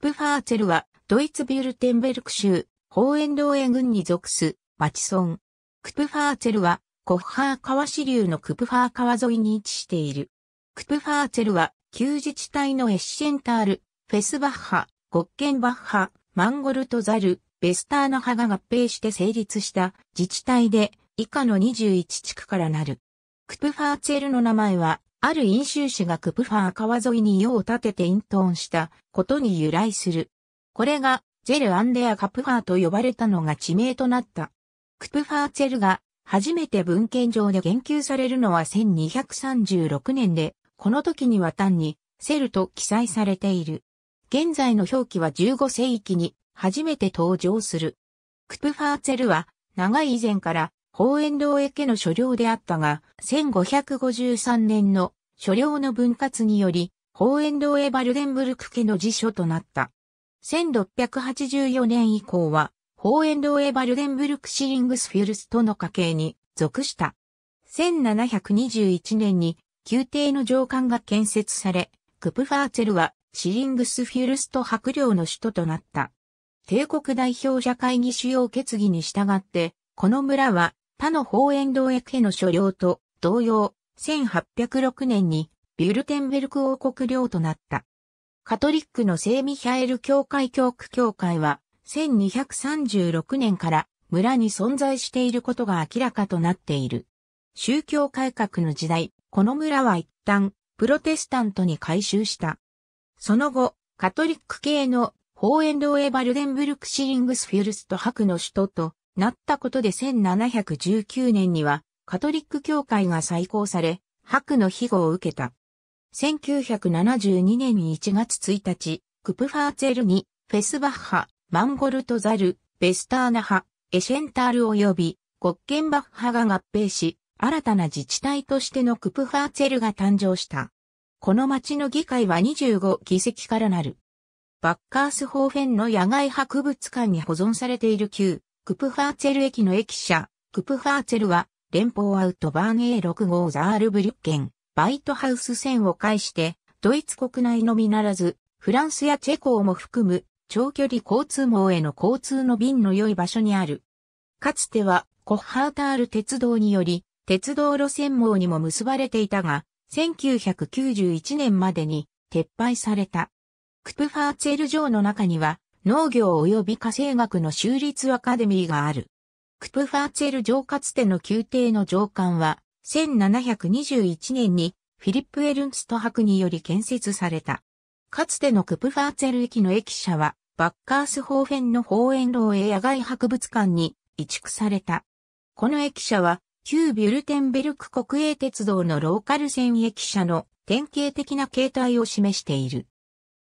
プファーツェルは、ドイツビュルテンベルク州、ホーエンドーエ郡に属す、町村。クプファーツェルは、コッハー川支流のクプファー川沿いに位置している。クプファーツェルは、旧自治体のエッシェンタール、フェスバッハ、ゴッケンバッハ、マンゴルトザル、ベスターナ派が合併して成立した自治体で以下の21地区からなる。クプファーツェルの名前は、ある飲酒士がクプファー川沿いに家を建ててイントーンしたことに由来する。これが、ゼル・アンデア・カプファーと呼ばれたのが地名となった。クプファーツェルが初めて文献上で言及されるのは1236年で、この時には単にセルと記載されている。現在の表記は15世紀に初めて登場する。クプファーツェルは長い以前からホーエンドーエ家の所領であったが、1553年の所領の分割により、ホーエンドーエバルデンブルク家の辞書となった。1684年以降は、ホーエンドーエバルデンブルクシリングスフィルストの家系に属した。1721年に宮廷の上官が建設され、クプファーツェルはシリングスフィルスト伯領の首都となった。帝国代表者会議主要決議に従って、この村は他の方園道駅への所領と同様、1806年にビュルテンベルク王国領となった。カトリックの聖ミヒャエル教会教区教会は1236年から村に存在していることが明らかとなっている。宗教改革の時代、この村は一旦プロテスタントに改宗した。その後、カトリック系のホーエンドーエバルデンブルクシリングスフィルスト博の首都となったことで1719年にはカトリック教会が再興され、博の庇護を受けた。1972年1月1日、クプファーツェルにフェスバッハ、マンゴルトザル、ベスターナ派、エシェンタール及びゴッケンバッハが合併し、新たな自治体としてのクプファーツェルが誕生した。この町の議会は25議席からなる。バッカースホーフェンの野外博物館に保存されている旧クプファーツェル駅の駅舎、クプファーツェルは連邦アウトバーン A6 号ザールブリュッケン、バイトハウス線を介してドイツ国内のみならずフランスやチェコをも含む長距離交通網への交通の便の良い場所にある。かつてはコッハータール鉄道により鉄道路線網にも結ばれていたが、1991年までに撤廃された。クプファーツェル城の中には農業及び化成学の州立アカデミーがある。クプファーツェル城かつての宮廷の城官は1721年にフィリップ・エルンスト博により建設された。かつてのクプファーツェル駅の駅舎はバッカースホーフェンの方園楼へ野外博物館に移築された。この駅舎は旧ビュルテンベルク国営鉄道のローカル線駅舎の典型的な形態を示している。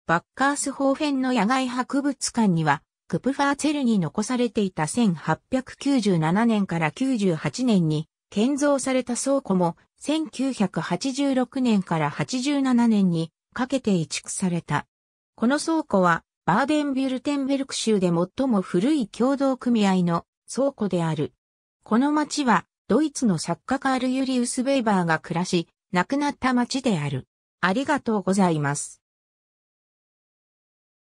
バッカースホーフェンの野外博物館には、クプファーツェルに残されていた1897年から98年に建造された倉庫も1986年から87年にかけて移築された。この倉庫はバーデンビュルテンベルク州で最も古い共同組合の倉庫である。この町はドイツの作家カール・ユリウス・ベイバーが暮らし、亡くなった町である。ありがとうございます。